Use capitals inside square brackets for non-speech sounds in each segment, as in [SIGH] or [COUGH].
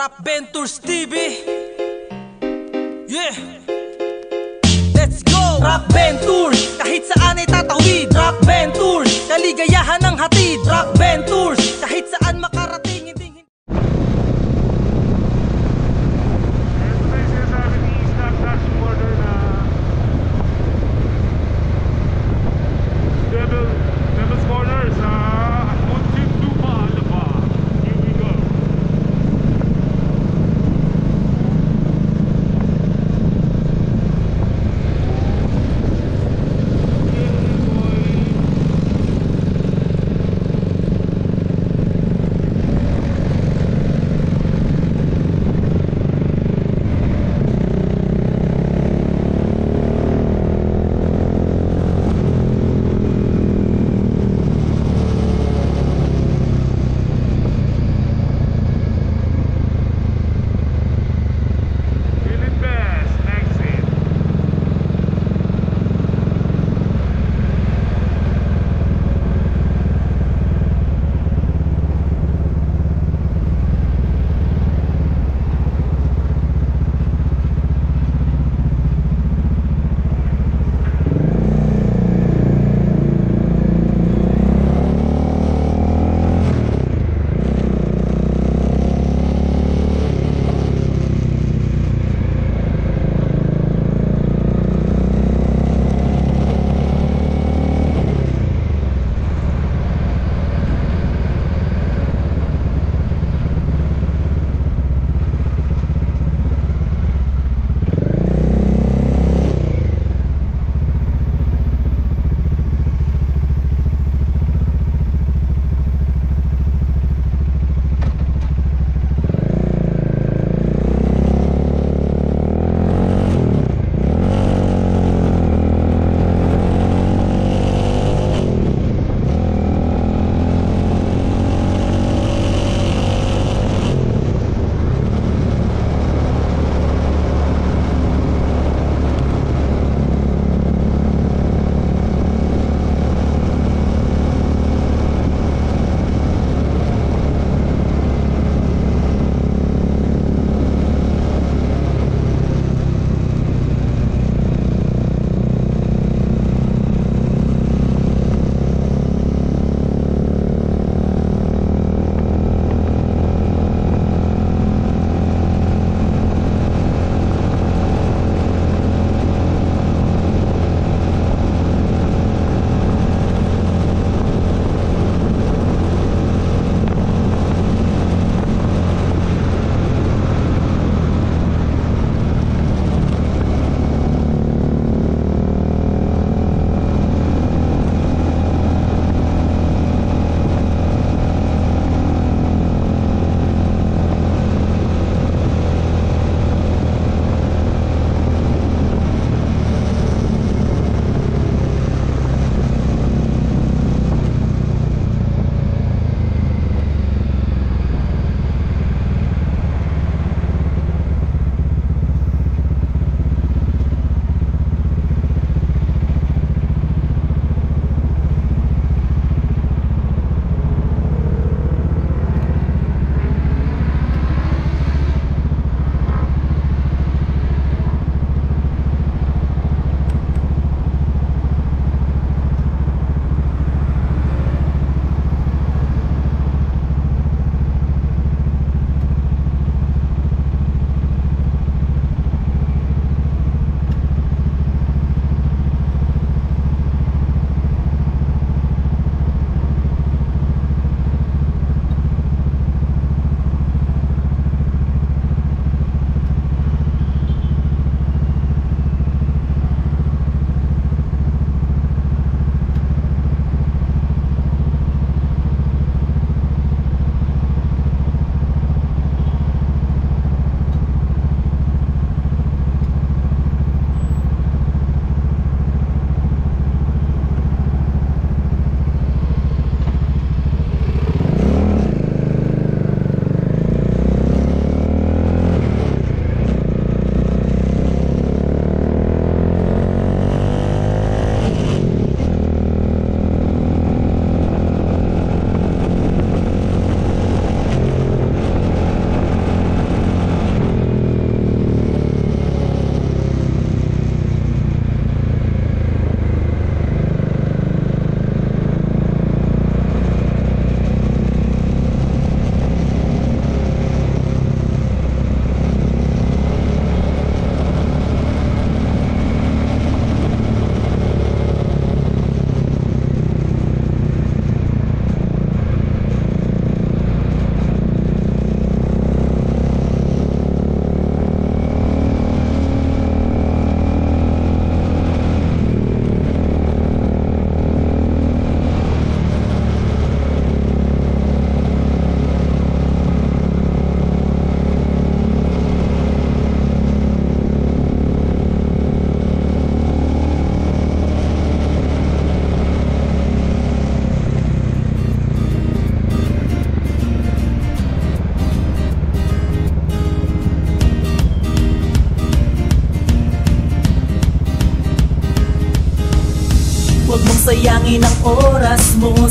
Rap Ventures TV Yeah. Let's go! Rap Ventures Kahit saan ay tatawid. Rap Ventures Kaligayahan ng hatid. Rap Ventures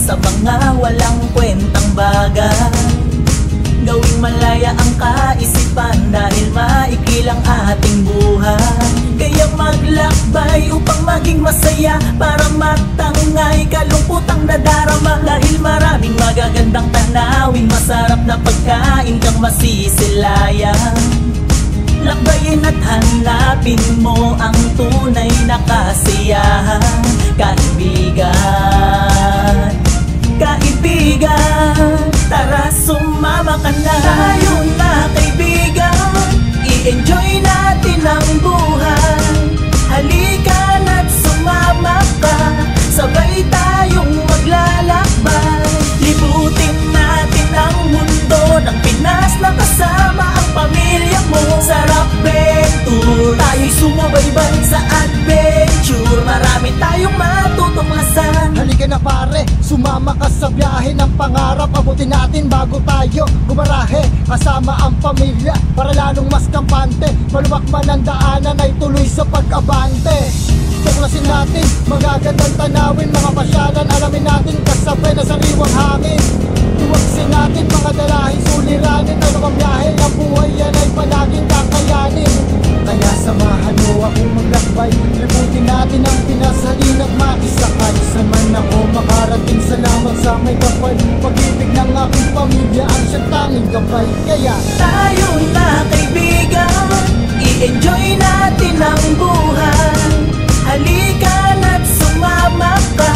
sa mga walang kwentang bagay Gawing malaya ang kaisipan dahil maikli lang ating buhay. Kaya maglakbay upang maging masaya. Para matangay kalungkutang nadarama. Dahil maraming magagandang tanawin. Masarap na pagkain kang masisilayan Lakbayin at hanapin mo ang tunay na kasiyahan. Kaibigan Kaibigan Tara sumama ka na. Tayo na kaibigan I-enjoy natin ang buhay. Halika na't sumama ka Sabay tayong sa biyahe ng pangarap. Abutin natin bago tayo gumarahe. Kasama ang pamilya para lalong mas kampante. Maluwak man ang daanan ay tuloy sa pag-abante. Tuklasin natin, magagandang tanawin. Mga pasyalan, alamin natin kasabay na sariwang hangin. Tuwagsin natin mga dalahin, suliranin. Ano ang biyahe ng buhay yan ay palaging kakayanin Kaya samahan mo akong maglakbay Libutin natin ang Pinas, halina't makisakay Saan man ako makarating, salamat sa may kapal Pag-ibig ng aking pamilya ang siyang tanging gabay. Kaya Tayo na kaibigan I-enjoy natin ang buhay. Halika na't sumama ka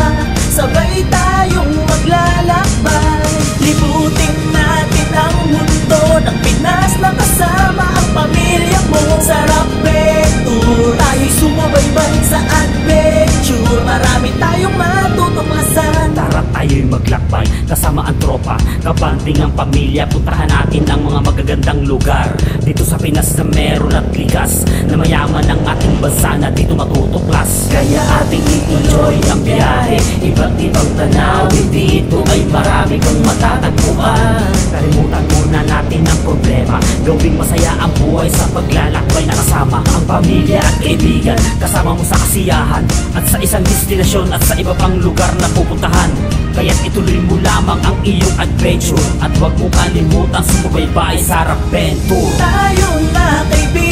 Sabay tayong maglalakbay. Libutin natin ang mundo ng Pinas na kasama ang pamilya mo Sa Kasama ang tropa. Kabanding ang pamilya Puntahan natin ang mga magagandang lugar. Dito sa Pinas na meron at likas Na mayaman ang ating bansa na dito matutuklas. Kaya ating i-enjoy ang biyahe Iba't ibang tanawin. Dito Ay marami kang matatagpuan. Kalimutan muna natin ang problema. Gawing masaya ang buhay sa paglalakbay Na kasama ang pamilya at kaibigan. Kasama mo sa kasiyahan At sa isang destinasyon at sa iba pang lugar na pupuntahan Kaya't ituloy mo lamang ang iyong adventure. At huwag mo kalimutan sumubaybay sa Rapventure Tayo na kaibigan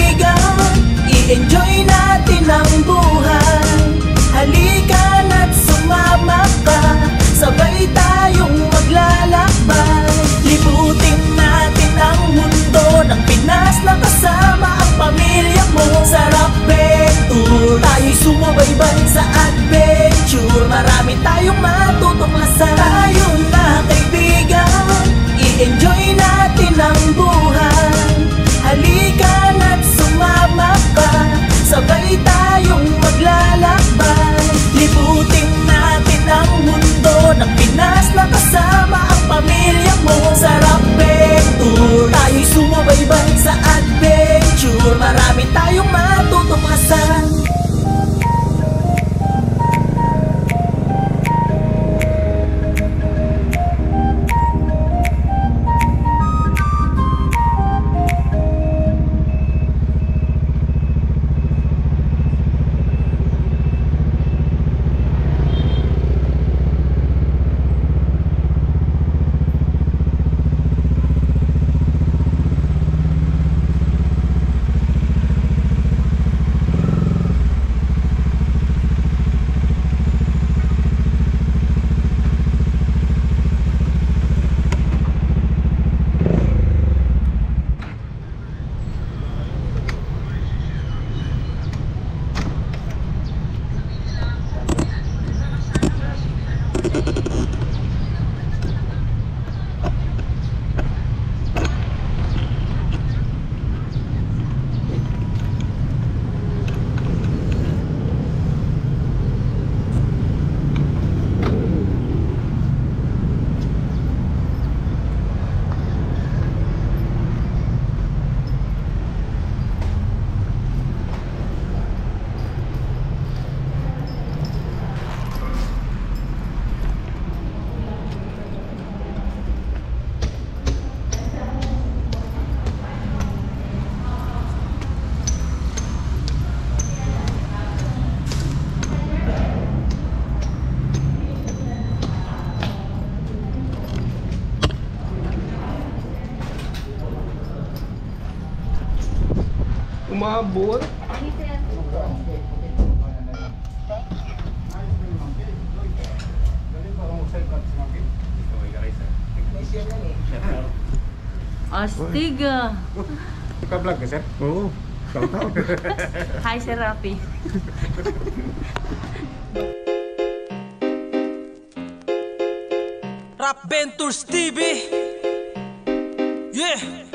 umabot. Astiga. Buka vlog ke, Sir? Ya? Oh, tahu-tahu. [LAUGHS] Hai, Sir Rapi. Rap Ventures TV. Yeah.